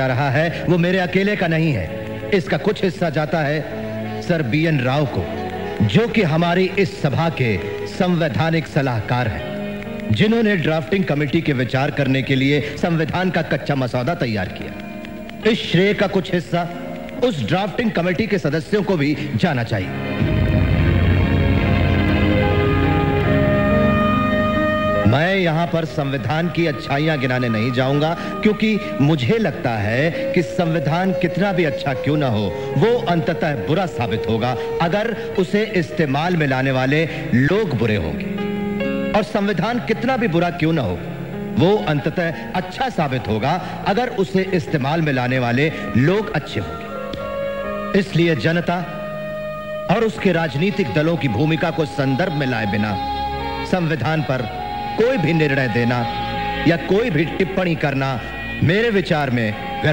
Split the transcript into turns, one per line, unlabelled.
जा रहा है, वो मेरे अकेले का नहीं है। इसका कुछ हिस्सा जाता है सर बी एन राव को, जो कि हमारी इस सभा के संवैधानिक सलाहकार हैं, जिन्होंने ड्राफ्टिंग कमेटी के विचार करने के लिए संविधान का कच्चा मसौदा तैयार किया। इस श्रेय का कुछ हिस्सा उस ड्राफ्टिंग कमेटी के सदस्यों को भी जाना चाहिए। यहाँ पर संविधान की अच्छाइयाँ गिनाने नहीं जाऊँगा, क्योंकि मुझे लगता है कि संविधान कितना भी अच्छा क्यों ना हो, वो अंततः बुरा साबित होगा, अगर उसे इस्तेमाल में लाने वाले लोग बुरे होंगे। और संविधान कितना भी बुरा क्यों ना हो, वो अंततः अच्छा साबित होगा, अगर उसे इस्तेमाल में लाने वाले लोग अच्छे होंगे। इसलिए जनता और उसके राजनीतिक दलों की भूमिका को संदर्भ में लाए बिना संविधान पर कोई भी निर्णय देना या कोई भी टिप्पणी करना मेरे विचार में